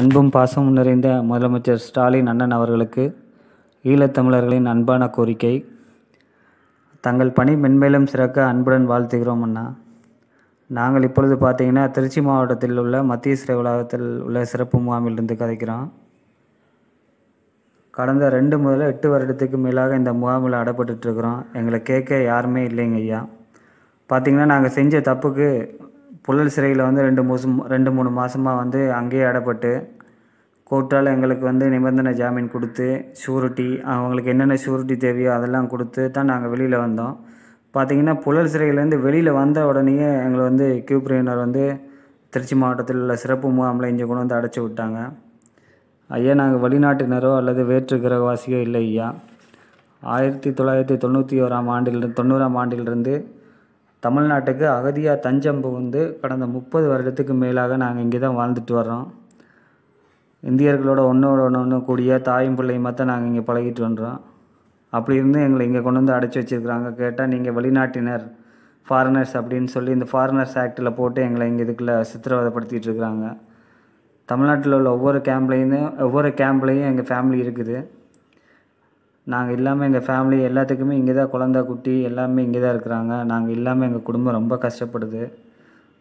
அன்பும் பாசமும் நிறைந்த முதலமைச்சர் ஸ்டாலின் அண்ணன் அவர்களுக்கு ஈழத்தமிழர்களின் அன்பான கோரிக்கை. தங்கள் பணி மென்மேலும் சிறக்க அன்புடன் வாழ்த்துகிறோம் அண்ணா. நாங்கள் இப்பொழுது பார்த்தீங்கன்னா திருச்சி மாவட்டத்தில் உள்ள மத்திய சிறை வளாகத்தில் உள்ள சிறப்பு முகாமிலிருந்து கதைக்கிறோம். கடந்த ரெண்டு முதல்ல எட்டு வருடத்துக்கு மேலாக இந்த முகாமில் அடப்பட்டுருக்குறோம் எங்களை கேட்க யாருமே இல்லைங்க ஐயா. பார்த்தீங்கன்னா நாங்கள் செஞ்ச தப்புக்கு புழல் சிறையில் வந்து ரெண்டு மாதம் ரெண்டு மூணு மாதமாக வந்து அங்கேயே அடப்பட்டு கோர்ட்டால் எங்களுக்கு வந்து நிபந்தனை ஜாமீன் கொடுத்து ஷூரிட்டி அவங்களுக்கு என்னென்ன ஷூரிட்டி தேவையோ அதெல்லாம் கொடுத்து தான் நாங்கள் வெளியில் வந்தோம். பார்த்தீங்கன்னா புழல் சிறையிலேருந்து வெளியில் வந்த உடனேயே எங்களை வந்து கியூப்ரியனர் வந்து திருச்சி மாவட்டத்தில் உள்ள சிறப்பு முகாமில் இங்கே கொண்டு வந்து அடைச்சி விட்டாங்க. ஐயா நாங்கள் வெளிநாட்டினரோ அல்லது வேற்று கிரகவாசியோ இல்லை ஐயா. ஆயிரத்தி தொள்ளாயிரத்தி தொண்ணூற்றி ஓராம் ஆண்டிலிருந்து தொண்ணூறாம் ஆண்டிலிருந்து தமிழ்நாட்டுக்கு அகதியாக தஞ்சம் புகுந்து கடந்த முப்பது வருடத்துக்கு மேலாக நாங்கள் இங்கே தான் வாழ்ந்துட்டு வர்றோம். இந்தியர்களோட ஒன்றோட ஒன்று கூடிய தாயும் பிள்ளையுமா தான் நாங்கள் இங்கே பழகிட்டு வந்துறோம் அப்படி இருந்து எங்களை இங்கே கொண்டு வந்து அடைச்சி வச்சுருக்குறாங்க. கேட்டால் நீங்கள் வெளிநாட்டினர் ஃபாரினர்ஸ் அப்படின்னு சொல்லி இந்த ஃபாரினர்ஸ் ஆக்டில் போட்டு எங்களை இங்கே இதுக்குள்ளே சித்திரவதைப்படுத்திட்டு இருக்கிறாங்க தமிழ்நாட்டில் உள்ள ஒவ்வொரு கேம்ப்லேயும் ஒவ்வொரு கேம்ப்லேயும் எங்கள் ஃபேமிலி இருக்குது. நாங்கள் இல்லாமல் எங்கள் ஃபேமிலி எல்லாத்துக்குமே இங்கே தான் குழந்த குட்டி எல்லாமே இங்கே தான் இருக்கிறாங்க. நாங்கள் இல்லாமல் எங்கள் குடும்பம் ரொம்ப கஷ்டப்படுது.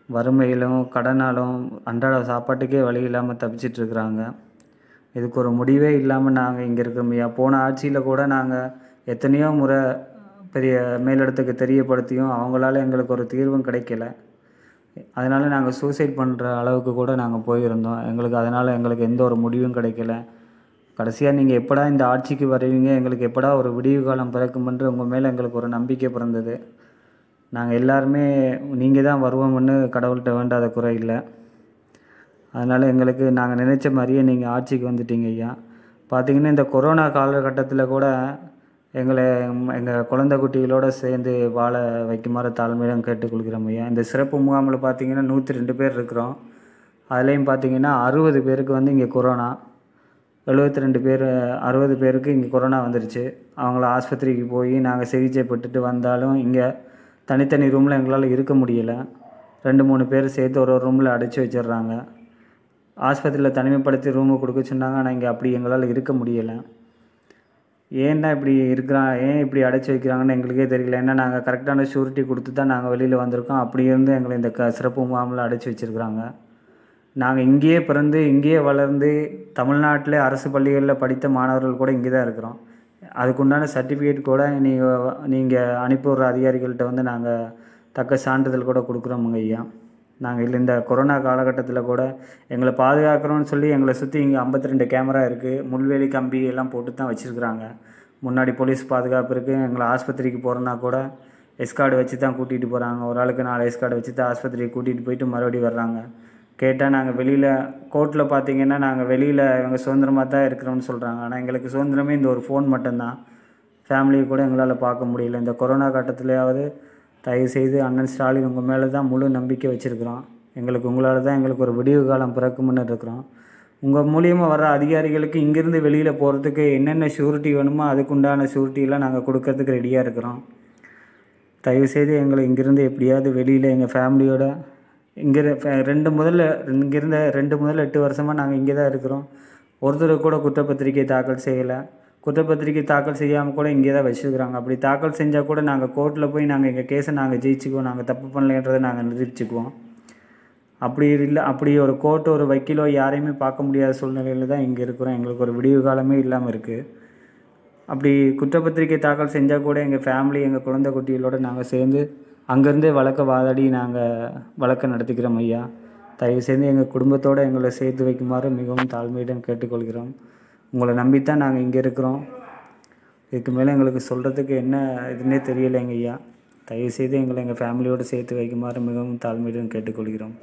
வறுமையிலும் கடனாலும் அன்றாட சாப்பாட்டுக்கே வழி இல்லாமல் தப்பிச்சிட்டு இருக்கிறாங்க. இதுக்கு ஒரு முடிவே இல்லாமல் நாங்கள் இங்கே இருக்கிறோம் போன ஆட்சியில் கூட நாங்கள் எத்தனையோ முறை பெரிய மேலிடத்துக்கு தெரியப்படுத்தியும் அவங்களால எங்களுக்கு ஒரு தீர்வும் கிடைக்கல. அதனால் நாங்கள் சூசைட் பண்ணுற அளவுக்கு கூட நாங்கள் போயிருந்தோம். எங்களுக்கு அதனால் எங்களுக்கு எந்த ஒரு முடிவும் கிடைக்கல. கடைசியாக நீங்கள் எப்படா இந்த ஆட்சிக்கு வருவீங்க? எங்களுக்கு எப்படா ஒரு விடிவு காலம் பிறக்குமென்று உங்கள் மேலே எங்களுக்கு ஒரு நம்பிக்கை பிறந்தது. நாங்கள் எல்லாருமே நீங்கள் தான் வருவோம்னு கடவுள்கிட்ட வேண்டாத குறை இல்லை. அதனால் எங்களுக்கு நாங்கள் நினச்ச மாதிரியே நீங்கள் ஆட்சிக்கு வந்துட்டீங்க ஐயா. பார்த்தீங்கன்னா இந்த கொரோனா காலகட்டத்தில் கூட எங்களை எங்கள் குழந்தை குட்டிகளோடு சேர்ந்து வாழ வைக்குமாறு தாழ்மையிடம் கேட்டுக்கொள்கிறோம் ஐயா. இந்த சிறப்பு முகாமில் பார்த்தீங்கன்னா நூற்றி ரெண்டு பேர் இருக்கிறோம். அதுலேயும் பார்த்தீங்கன்னா அறுபது பேருக்கு வந்து இங்கே கொரோனா. எழுபத்தி ரெண்டு பேர் அறுபது பேருக்கு இங்கே கொரோனா வந்துருச்சு. அவங்கள ஆஸ்பத்திரிக்கு போய் நாங்கள் சிகிச்சை பெற்றுட்டு வந்தாலும் இங்கே தனித்தனி ரூமில் எங்களால் இருக்க முடியலை. ரெண்டு மூணு பேர் சேர்த்து ஒரு ஒரு ரூமில் அடைச்சி வச்சிடுறாங்க. ஆஸ்பத்திரியில் தனிமைப்படுத்தி ரூமு கொடுக்க சொன்னாங்க ஆனால் இங்கே அப்படி எங்களால் இருக்க முடியலை. ஏன்டா இப்படி இருக்கிறான் ஏன் இப்படி அடைச்சி வைக்கிறாங்கன்னு எங்களுக்கே தெரியல. ஏன்னா நாங்கள் கரெக்டான ஷூரிட்டி கொடுத்து தான் நாங்கள் வெளியில் வந்திருக்கோம். அப்படி இருந்து எங்களை இந்த க சிறப்பு முகாமில் அடைச்சி வச்சுருக்குறாங்க. நாங்கள் இங்கேயே பிறந்து இங்கேயே வளர்ந்து தமிழ்நாட்டில் அரசு பள்ளிகளில் படித்த மாணவர்கள் கூட இங்கே தான் இருக்கிறோம். அதுக்குண்டான சர்டிஃபிகேட் கூட நீங்கள் நீங்கள் அனுப்பி விட்ற அதிகாரிகள்கிட்ட வந்து நாங்கள் தக்க சான்றிதழ் கூட கொடுக்குறோமுங்க ஐயா. நாங்கள் இல்லை இந்த கொரோனா காலகட்டத்தில் கூட எங்களை பாதுகாக்கிறோன்னு சொல்லி எங்களை சுற்றி இங்கே ஐம்பத்தி ரெண்டு கேமரா இருக்குது முள்வேலி கம்பி எல்லாம் போட்டு தான் வச்சுருக்குறாங்க. முன்னாடி போலீஸ் பாதுகாப்பு இருக்குது எங்களை ஆஸ்பத்திரிக்கு போகிறோன்னா கூட எஸ்கார்டு வச்சு தான் கூட்டிகிட்டு போகிறாங்க ஒரு ஆளுக்கு நாலு எஸ்கார்டு வச்சு தான் ஆஸ்பத்திரிக்கு கூட்டிகிட்டு போயிட்டு மறுபடியும் வர்றாங்க. கேட்டால் நாங்கள் வெளியில் கோர்ட்டில் பார்த்தீங்கன்னா நாங்கள் வெளியில் இவங்க சுதந்திரமாக தான் இருக்கிறோம்னு சொல்கிறாங்க ஆனால் எங்களுக்கு சுதந்திரமே இந்த ஒரு ஃபோன் மட்டும்தான். ஃபேமிலியை கூட எங்களால் பார்க்க முடியல. இந்த கொரோனா கட்டத்துலையாவது தயவுசெய்து அண்ணன் ஸ்டாலின் உங்கள் மேலே தான் முழு நம்பிக்கை வச்சுருக்குறோம். எங்களுக்கு உங்களால் தான் எங்களுக்கு ஒரு விடிவு காலம் பிறக்கும்னு இருக்கிறோம். உங்கள் மூலியமாக வர அதிகாரிகளுக்கு இங்கேருந்து வெளியில் போகிறதுக்கு என்னென்ன ஷூரிட்டி வேணுமோ அதுக்குண்டான ஷூரிட்டியெல்லாம் நாங்கள் கொடுக்கறதுக்கு ரெடியாக இருக்கிறோம். தயவுசெய்து எங்களை இங்கேருந்து எப்படியாவது வெளியில் எங்கள் ஃபேமிலியோட இங்கே ரெண்டு முதல்ல இங்கேருந்த ரெண்டு முதல் எட்டு வருஷமாக நாங்கள் இங்கே தான் இருக்கிறோம். ஒருத்தர் கூட குற்றப்பத்திரிக்கை தாக்கல் செய்யலை. குற்றப்பத்திரிக்கை தாக்கல் செய்யாமல் கூட இங்கே தான் வச்சுருக்குறாங்க. அப்படி தாக்கல் செஞ்சால் கூட நாங்கள் கோர்ட்டில் போய் நாங்கள் எங்கள் கேஸை நாங்கள் ஜெயிச்சுக்குவோம். நாங்கள் தப்பு பண்ணலைன்றதை நாங்கள் நிரூபிச்சுக்குவோம். அப்படி இல்லை அப்படி ஒரு கோர்ட்டு ஒரு வக்கீலோ யாரையுமே பார்க்க முடியாத சூழ்நிலையில் தான் இங்கே இருக்கிறோம். எங்களுக்கு ஒரு விடிவு காலமே இல்லாமல் இருக்குது அப்படி குற்றப்பத்திரிக்கை தாக்கல் செஞ்சால் கூட எங்கள் ஃபேமிலி எங்கள் குழந்தை குட்டிகளோடு நாங்கள் சேர்ந்து அங்கேருந்தே வழக்க வாதாடி நாங்கள் வழக்கை நடத்திக்கிறோம் ஐயா. தயவு செய்து எங்கள் குடும்பத்தோடு எங்களை சேர்த்து வைக்குமாறு மிகவும் தாழ்மையுடன் கேட்டுக்கொள்கிறோம். உங்களை நம்பித்தான் நாங்கள் இங்கே இருக்கிறோம். இதுக்கு மேலே எங்களுக்கு சொல்கிறதுக்கு என்ன இதுன்னே தெரியலைங்க ஐயா. தயவுசெய்து எங்களை எங்கள் ஃபேமிலியோடு சேர்த்து வைக்குமாறு மிகவும் தாழ்மையுடன் கேட்டுக்கொள்கிறோம்.